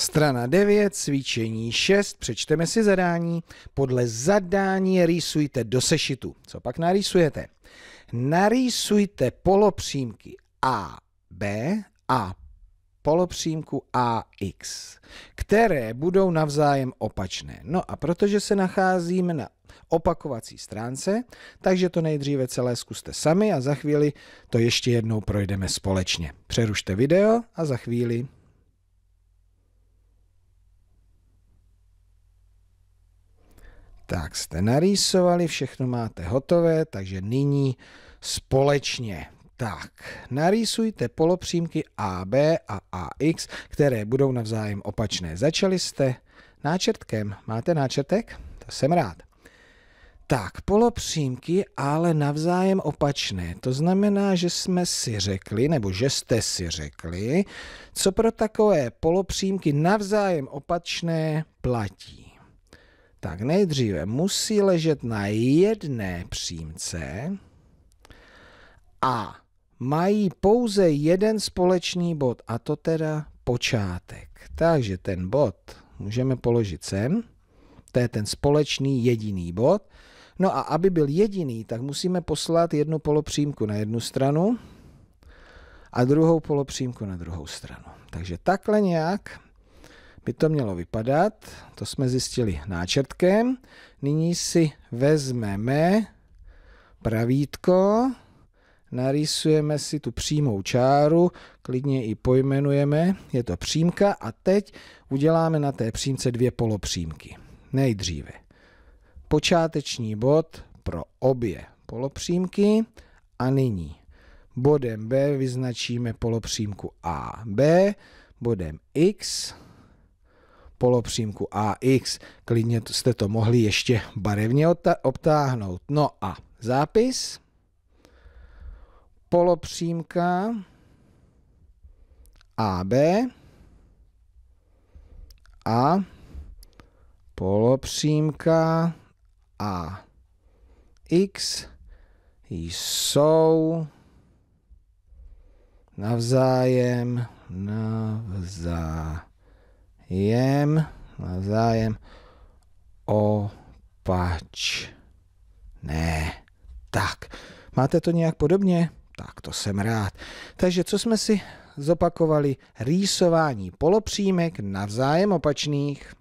Strana 9, cvičení 6, přečteme si zadání. Podle zadání rýsujte do sešitu. Co pak narýsujete? Narýsujte polopřímky A, B a polopřímku AX, které budou navzájem opačné. No a protože se nacházíme na opakovací stránce, takže to nejdříve celé zkuste sami a za chvíli to ještě jednou projdeme společně. Přerušte video a za chvíli Tak jste narýsovali, všechno máte hotové, takže nyní společně. Tak, narýsujte polopřímky AB a AX, které budou navzájem opačné. Začali jste náčrtkem. Máte náčrtek? To jsem rád. Tak, polopřímky, ale navzájem opačné. To znamená, že jsme si řekli, nebo že jste si řekli, co pro takové polopřímky navzájem opačné platí tak nejdříve musí ležet na jedné přímce a mají pouze jeden společný bod, a to teda počátek. Takže ten bod můžeme položit sem, to je ten společný jediný bod. No a aby byl jediný, tak musíme poslat jednu polopřímku na jednu stranu a druhou polopřímku na druhou stranu. Takže takhle nějak by to mělo vypadat. To jsme zjistili náčrtkem. Nyní si vezmeme pravítko, narýsujeme si tu přímou čáru, klidně i pojmenujeme, je to přímka a teď uděláme na té přímce dvě polopřímky. Nejdříve počáteční bod pro obě polopřímky a nyní bodem B vyznačíme polopřímku AB, bodem X polopřímku AX. Klidně jste to mohli ještě barevně obtáhnout. No a zápis. Polopřímka AB a polopřímka a x jsou navzájem navzájem jem navzájem opačné. Tak, máte to nějak podobně? Tak to jsem rád. Takže co jsme si zopakovali? Rýsování polopřímek navzájem opačných.